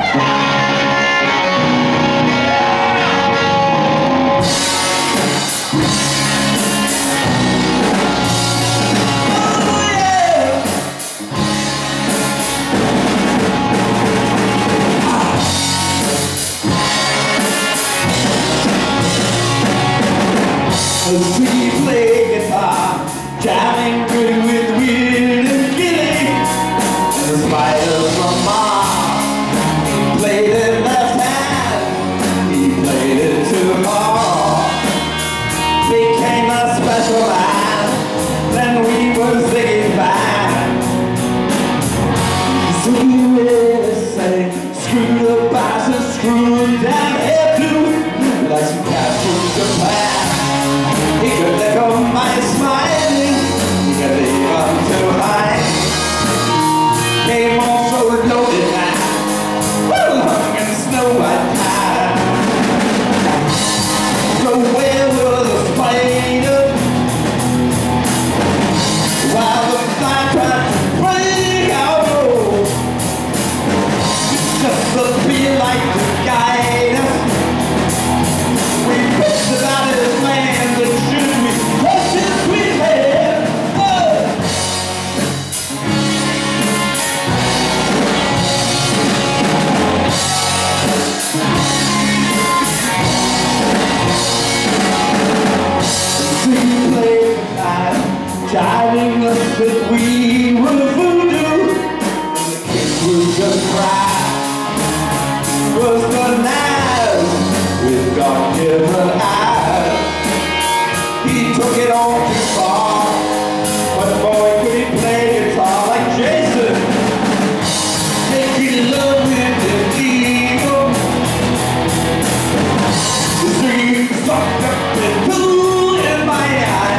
So we play guitar, jamming with weird and Gilly. And the spiders from Mars. Screw the bars and screw down. If we were voodoo. The kids would just cry. Was the knife with dark hair eyes. He took it all too far. But boy could he play guitar like Jason? Making love with the evil The dreams fucked up and cool in my eyes.